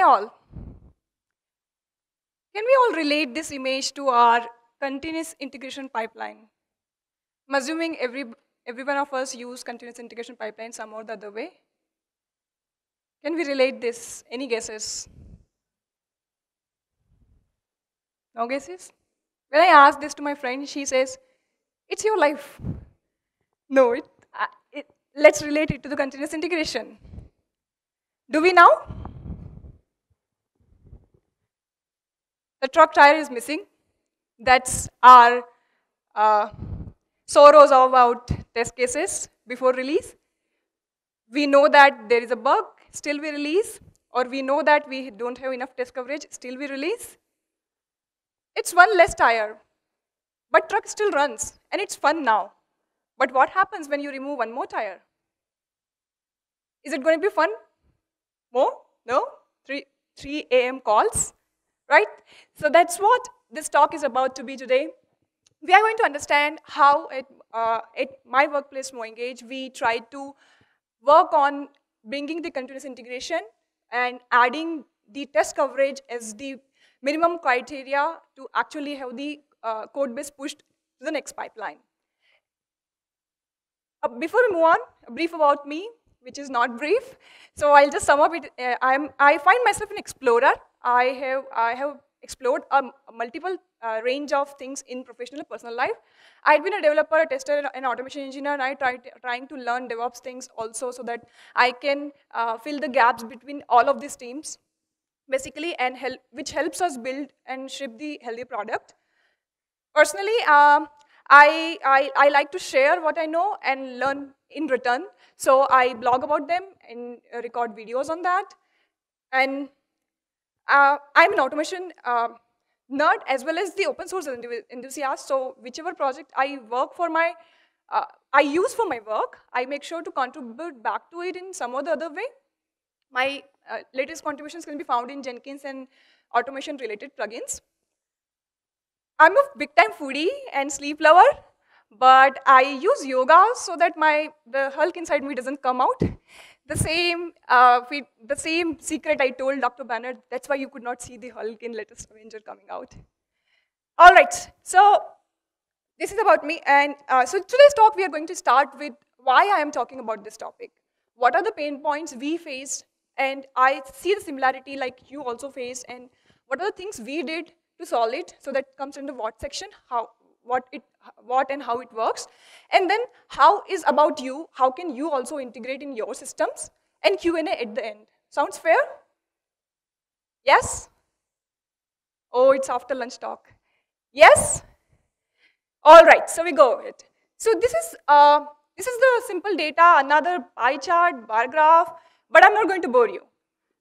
All. Can we all relate this image to our continuous integration pipeline? I'm assuming every, every one of us use continuous integration pipeline some or the other way. Can we relate this? Any guesses? No guesses? When I ask this to my friend, she says, it's your life. No, it, uh, it, let's relate it to the continuous integration. Do we now? The truck tire is missing. That's our uh, sorrows about test cases before release. We know that there is a bug, still we release. Or we know that we don't have enough test coverage, still we release. It's one less tire, but truck still runs, and it's fun now. But what happens when you remove one more tire? Is it going to be fun? More? No? 3, 3 a.m. calls? Right? So that's what this talk is about to be today. We are going to understand how at, uh, at my workplace, MoEngage, we try to work on bringing the continuous integration and adding the test coverage as the minimum criteria to actually have the uh, code base pushed to the next pipeline. Uh, before we move on, a brief about me, which is not brief. So I'll just sum up it. Uh, I'm, I find myself an explorer. I have, I have explored a, a multiple uh, range of things in professional personal life. I've been a developer, a tester, an automation engineer, and I tried trying to learn DevOps things also so that I can uh, fill the gaps between all of these teams basically, and help, which helps us build and ship the healthy product. Personally, um, I, I, I, like to share what I know and learn in return. So I blog about them and record videos on that. And uh, I'm an automation uh, nerd as well as the open source enthusiast. So whichever project I work for my, uh, I use for my work, I make sure to contribute back to it in some or the other way. My uh, latest contributions can be found in Jenkins and automation related plugins. I'm a big time foodie and sleep lover, but I use yoga so that my the Hulk inside me doesn't come out. The same, uh, the same secret I told Dr. Banner, that's why you could not see the Hulk in latest Avenger coming out. All right, so this is about me. And uh, so today's talk, we are going to start with why I am talking about this topic. What are the pain points we faced and I see the similarity like you also faced and what are the things we did to solve it. So that comes in the what section, how, what, it, what and how it works. And then how is about you, how can you also integrate in your systems and Q&A at the end. Sounds fair? Yes? Oh, it's after lunch talk. Yes? All right, so we go with. So this is, uh, this is the simple data, another pie chart, bar graph, but I'm not going to bore you.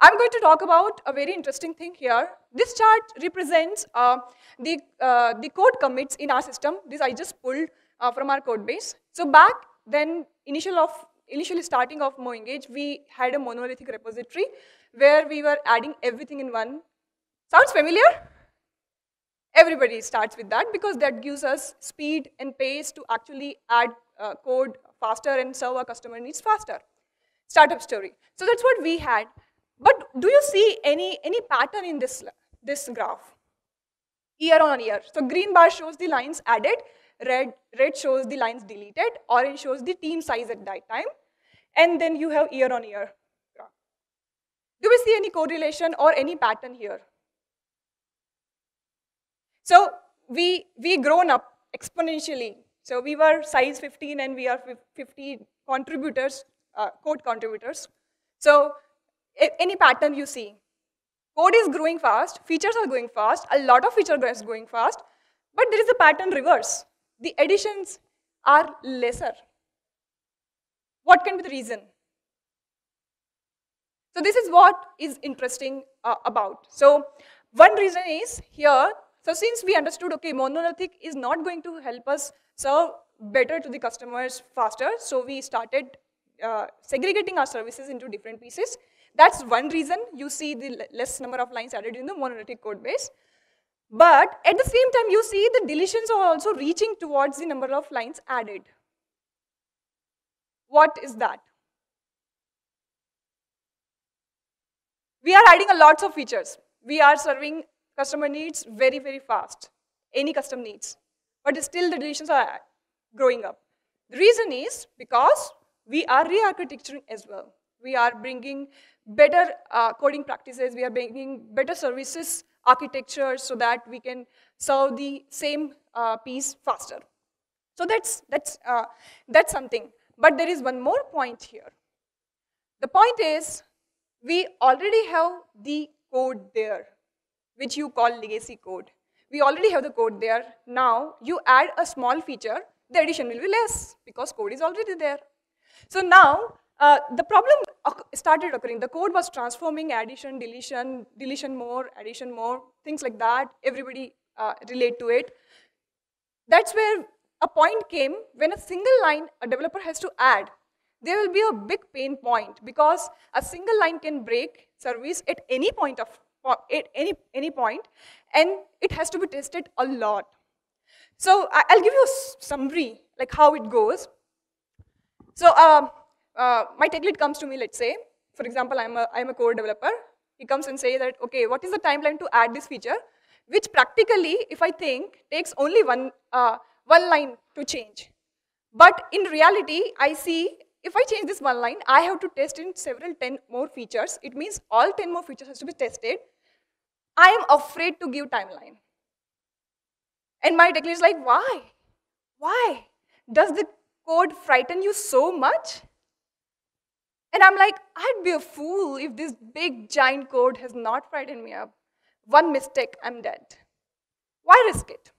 I'm going to talk about a very interesting thing here. This chart represents uh, the, uh, the code commits in our system. This I just pulled uh, from our code base. So back then, initial of, initially starting of MoEngage, we had a monolithic repository where we were adding everything in one. Sounds familiar? Everybody starts with that because that gives us speed and pace to actually add uh, code faster and serve our customer needs faster startup story. So that's what we had. But do you see any, any pattern in this, this graph? Year on year. So green bar shows the lines added, red, red shows the lines deleted, orange shows the team size at that time, and then you have year on year. Do we see any correlation or any pattern here? So we, we grown up exponentially. So we were size 15 and we are 50 contributors uh, code contributors. So any pattern you see, code is growing fast, features are going fast, a lot of features are going fast, but there is a pattern reverse. The additions are lesser. What can be the reason? So this is what is interesting uh, about. So one reason is here, so since we understood, okay, monolithic is not going to help us serve better to the customers faster, so we started uh, segregating our services into different pieces. That's one reason you see the less number of lines added in the monolithic code base. But at the same time, you see the deletions are also reaching towards the number of lines added. What is that? we are adding a lots of features. We are serving customer needs very, very fast, any custom needs. But still the deletions are growing up. The reason is because we are re-architecturing as well. We are bringing better uh, coding practices, we are bringing better services architecture so that we can serve the same uh, piece faster. So that's, that's, uh, that's something. But there is one more point here. The point is, we already have the code there, which you call legacy code. We already have the code there. Now, you add a small feature, the addition will be less because code is already there. So now, uh, the problem started occurring. The code was transforming addition, deletion, deletion more, addition more, things like that. Everybody uh, relate to it. That's where a point came when a single line a developer has to add. There will be a big pain point because a single line can break service at any point of at any any point, and it has to be tested a lot. So I'll give you a summary like how it goes. So uh, uh, my tech lead comes to me, let's say, for example, I'm a, I'm a core developer. He comes and says that, okay, what is the timeline to add this feature? Which practically, if I think, takes only one, uh, one line to change. But in reality, I see if I change this one line, I have to test in several 10 more features. It means all 10 more features has to be tested. I am afraid to give timeline. And my tech lead is like, why? Why? Does the code frighten you so much? And I'm like, I'd be a fool if this big giant code has not frightened me up. One mistake, I'm dead. Why risk it?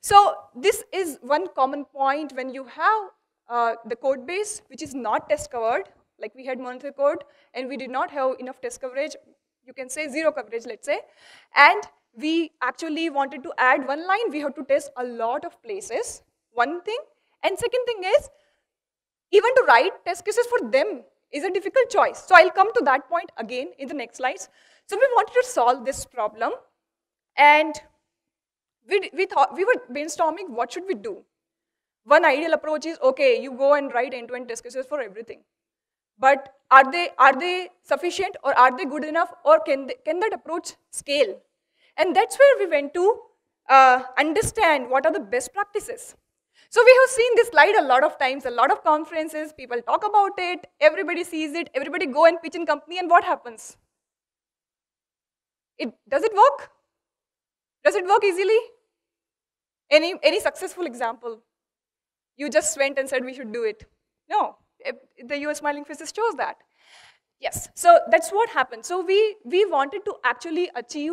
So this is one common point when you have uh, the code base, which is not test covered, like we had monolithic code, and we did not have enough test coverage, you can say zero coverage, let's say, and we actually wanted to add one line, we have to test a lot of places, one thing, and second thing is, even to write test cases for them is a difficult choice. So I'll come to that point again in the next slides. So we wanted to solve this problem and we, we thought we were brainstorming what should we do. One ideal approach is okay, you go and write end-to-end -end test cases for everything. But are they, are they sufficient or are they good enough or can, they, can that approach scale? And that's where we went to uh, understand what are the best practices. So we have seen this slide a lot of times, a lot of conferences, people talk about it, everybody sees it, everybody go and pitch in company, and what happens? It, does it work? Does it work easily? Any, any successful example? You just went and said we should do it. No, the US smiling faces chose that. Yes, so that's what happened. So we, we wanted to actually achieve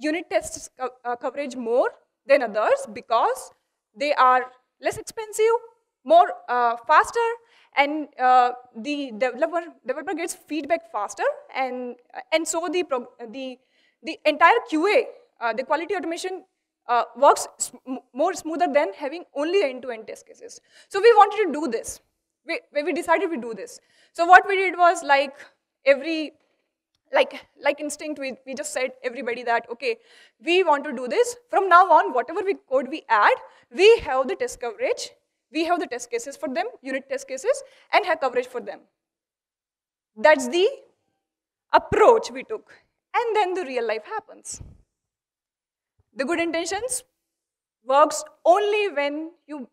unit test uh, coverage more than others because they are less expensive, more uh, faster, and uh, the developer, developer gets feedback faster, and, and so the, the, the entire QA, uh, the quality automation uh, works sm more smoother than having only end-to-end -end test cases. So we wanted to do this. We, we decided we do this. So what we did was like every like, like instinct, we, we just said everybody that, okay, we want to do this. From now on, whatever we code we add, we have the test coverage, we have the test cases for them, unit test cases, and have coverage for them. That's the approach we took. And then the real life happens. The good intentions works only when you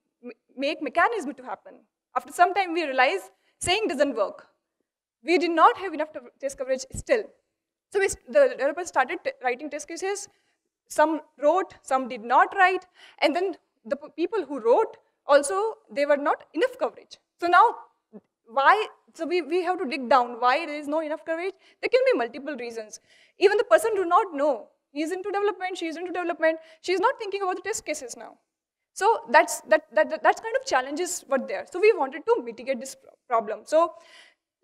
make mechanism to happen. After some time, we realize saying doesn't work we did not have enough test coverage still. So we, the developers started writing test cases. Some wrote, some did not write. And then the people who wrote, also, they were not enough coverage. So now, why? So we, we have to dig down why there is no enough coverage. There can be multiple reasons. Even the person do not know. He's into development, she's into development. She's not thinking about the test cases now. So that's, that, that, that, that's kind of challenges were there. So we wanted to mitigate this problem. So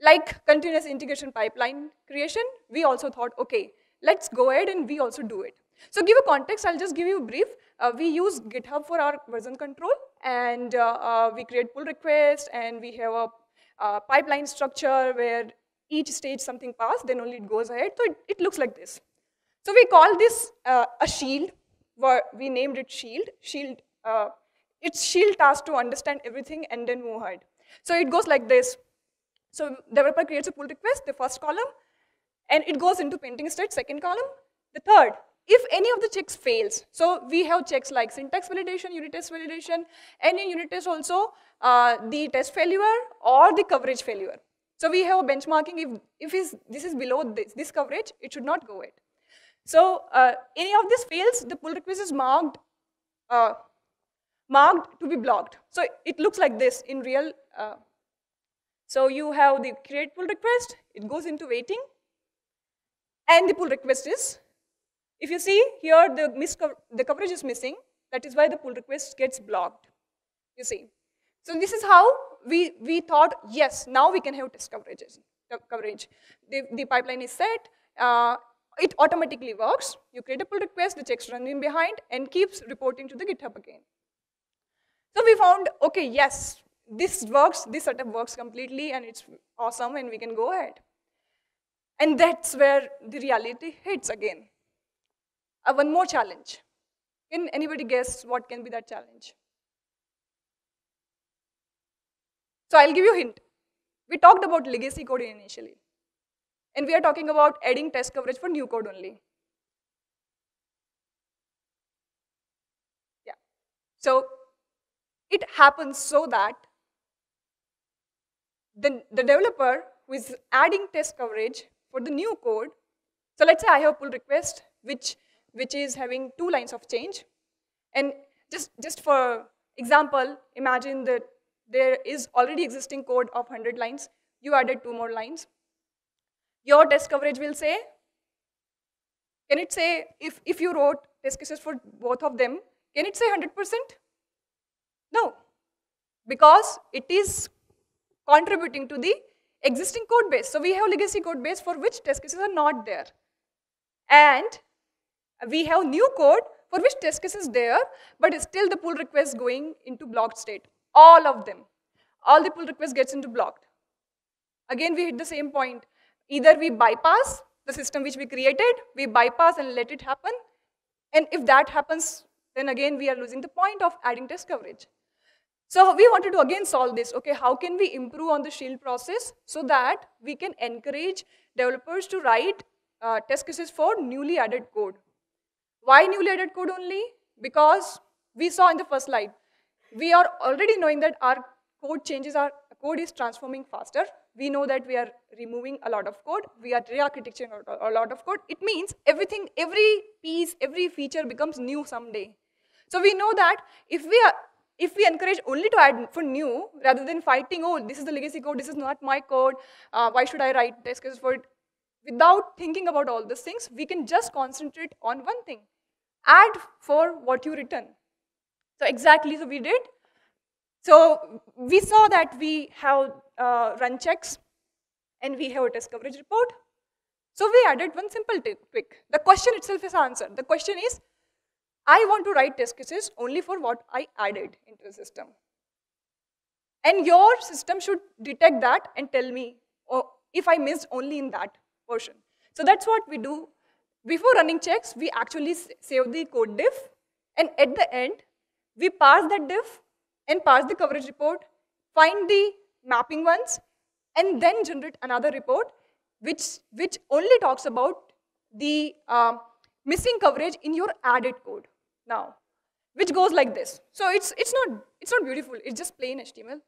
like continuous integration pipeline creation, we also thought, okay, let's go ahead and we also do it. So give a context, I'll just give you a brief. Uh, we use GitHub for our version control and uh, uh, we create pull requests and we have a pipeline structure where each stage something passed, then only it goes ahead. So it, it looks like this. So we call this uh, a shield, we named it shield. Shield, uh, it's shield task to understand everything and then move ahead. So it goes like this. So developer creates a pull request, the first column. and it goes into painting state, second column. The third, if any of the checks fails, so we have checks like syntax validation, unit test validation, and in unit test also uh, the test failure or the coverage failure. So we have a benchmarking, if, if is, this is below this, this coverage, it should not go it. So uh, any of this fails, the pull request is marked, uh, marked to be blocked. So it looks like this in real. So you have the create pull request, it goes into waiting, and the pull request is, if you see here the, the coverage is missing, that is why the pull request gets blocked, you see. So this is how we, we thought, yes, now we can have test coverages, coverage. The, the pipeline is set, uh, it automatically works. You create a pull request, the checks run in behind and keeps reporting to the GitHub again. So we found, okay, yes, this works, this setup works completely and it's awesome and we can go ahead. And that's where the reality hits again. Uh, one more challenge. Can anybody guess what can be that challenge? So I'll give you a hint. We talked about legacy code initially. And we are talking about adding test coverage for new code only. Yeah. So it happens so that the, the developer who is adding test coverage for the new code, so let's say I have a pull request which, which is having two lines of change. And just, just for example, imagine that there is already existing code of 100 lines. You added two more lines. Your test coverage will say, can it say, if, if you wrote test cases for both of them, can it say 100%? No, because it is contributing to the existing code base. So we have legacy code base for which test cases are not there. And we have new code for which test case is there, but still the pull request going into blocked state. All of them. All the pull request gets into blocked. Again, we hit the same point. Either we bypass the system which we created, we bypass and let it happen. And if that happens, then again we are losing the point of adding test coverage. So we wanted to again solve this. Okay, how can we improve on the shield process so that we can encourage developers to write uh, test cases for newly added code. Why newly added code only? Because we saw in the first slide, we are already knowing that our code changes, our code is transforming faster we know that we are removing a lot of code, we are re-architecturing a lot of code. It means everything, every piece, every feature becomes new someday. So we know that if we are, if we encourage only to add for new, rather than fighting, oh, this is the legacy code, this is not my code, uh, why should I write test cases for it? Without thinking about all these things, we can just concentrate on one thing. Add for what you return. So exactly, so we did. So we saw that we have uh, run checks and we have a test coverage report. So we added one simple tweak. The question itself is answered. The question is, I want to write test cases only for what I added into the system. And your system should detect that and tell me oh, if I missed only in that portion. So that's what we do. Before running checks, we actually save the code diff. And at the end, we parse that diff and parse the coverage report, find the mapping ones, and then generate another report which, which only talks about the uh, missing coverage in your added code now, which goes like this. So it's, it's, not, it's not beautiful, it's just plain HTML,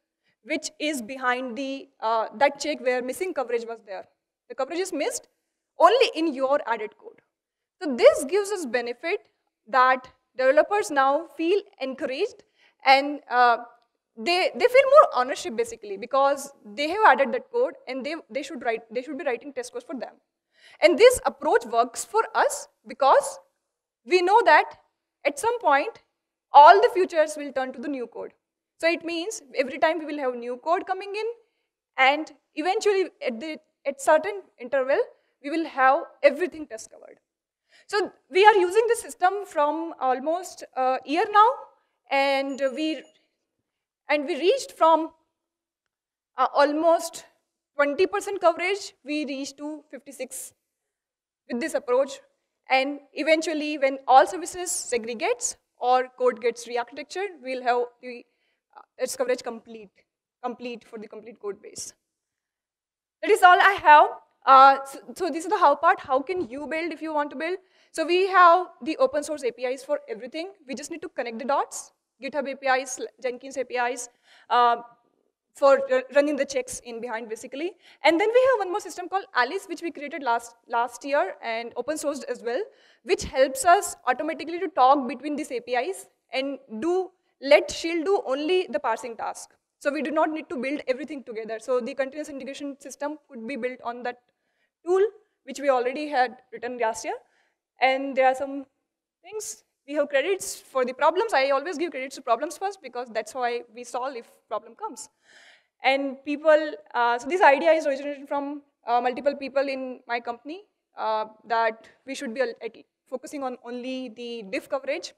which is behind the, uh, that check where missing coverage was there. The coverage is missed only in your added code. So this gives us benefit that developers now feel encouraged and uh, they, they feel more ownership basically because they have added that code and they, they, should write, they should be writing test codes for them. And this approach works for us because we know that at some point, all the futures will turn to the new code. So it means every time we will have new code coming in and eventually at, the, at certain interval, we will have everything test covered. So we are using the system from almost a year now and we and we reached from uh, almost 20% coverage, we reached to 56 with this approach. And eventually, when all services segregates or code gets re-architectured, we'll have the uh, its coverage complete, complete for the complete code base. That is all I have. Uh, so, so this is the how part. How can you build if you want to build? So we have the open source APIs for everything. We just need to connect the dots. GitHub APIs, Jenkins APIs, uh, for uh, running the checks in behind basically. And then we have one more system called Alice, which we created last, last year and open sourced as well, which helps us automatically to talk between these APIs and do let Shield do only the parsing task. So we do not need to build everything together. So the continuous integration system could be built on that tool, which we already had written last year. And there are some things. We have credits for the problems. I always give credits to problems first because that's I, we solve if problem comes. And people, uh, so this idea is originated from uh, multiple people in my company uh, that we should be focusing on only the diff coverage.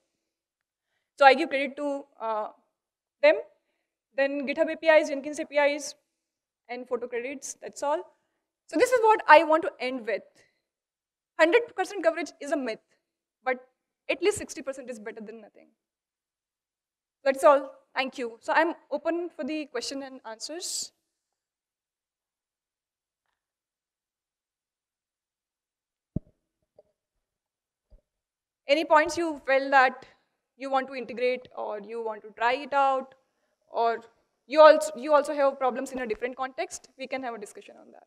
So I give credit to uh, them. Then GitHub APIs, Jenkins APIs, and photo credits, that's all. So this is what I want to end with. 100% coverage is a myth, at least 60% is better than nothing. That's all. Thank you. So I'm open for the question and answers. Any points you felt that you want to integrate or you want to try it out or you also, you also have problems in a different context, we can have a discussion on that.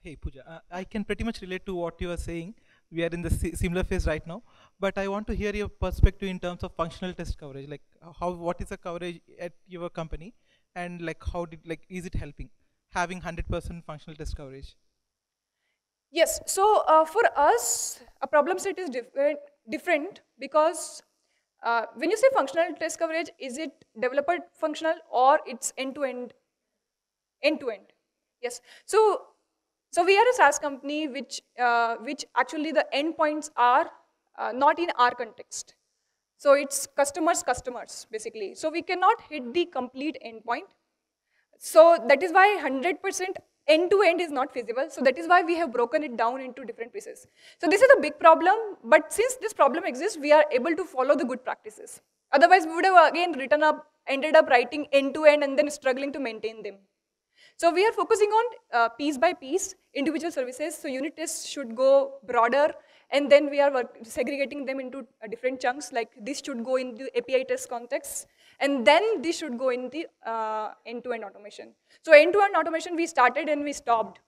Hey Pooja, uh, I can pretty much relate to what you are saying. We are in the similar phase right now, but I want to hear your perspective in terms of functional test coverage. Like how, what is the coverage at your company, and like how did, like is it helping having 100% functional test coverage? Yes. So uh, for us, a problem set is different, different because uh, when you say functional test coverage, is it developer functional or it's end-to-end? End-to-end. Yes. So so we are a SaaS company which, uh, which actually the endpoints are uh, not in our context. So it's customers, customers, basically. So we cannot hit the complete endpoint. So that is why 100% end-to-end is not feasible. So that is why we have broken it down into different pieces. So this is a big problem, but since this problem exists, we are able to follow the good practices. Otherwise, we would have again written up, ended up writing end-to-end -end and then struggling to maintain them. So we are focusing on uh, piece by piece individual services. So unit tests should go broader, and then we are segregating them into uh, different chunks. Like this should go in the API test context, and then this should go in the uh, end-to-end -end automation. So end-to-end -end automation we started and we stopped.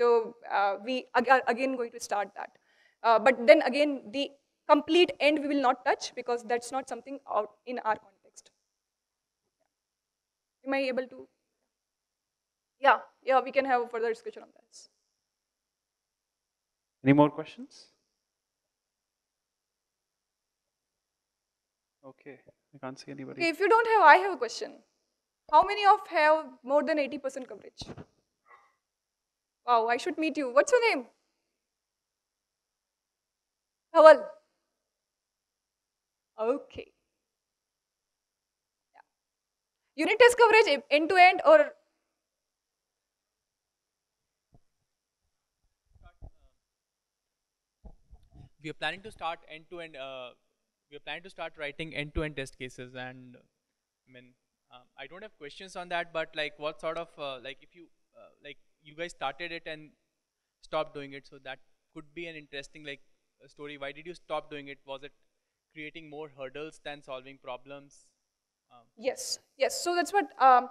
So uh, we are again going to start that. Uh, but then again, the complete end we will not touch because that's not something out in our context. Am I able to? Yeah, we can have a further discussion on this. Any more questions? Okay, I can't see anybody. Okay, if you don't have, I have a question. How many of have more than 80% coverage? Wow, I should meet you. What's your name? Hawal. Okay. Yeah. Unit test coverage end to end or we are planning to start end-to-end. Uh, we are planning to start writing end-to-end test cases, and I mean, um, I don't have questions on that, but like, what sort of uh, like if you uh, like you guys started it and stopped doing it, so that could be an interesting like story. Why did you stop doing it? Was it creating more hurdles than solving problems? Um, yes, yes. So that's what. Um,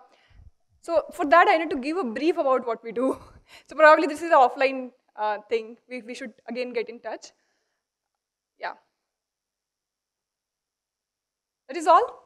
so for that, I need to give a brief about what we do. so probably this is an offline uh, thing. We, we should again get in touch. That is all.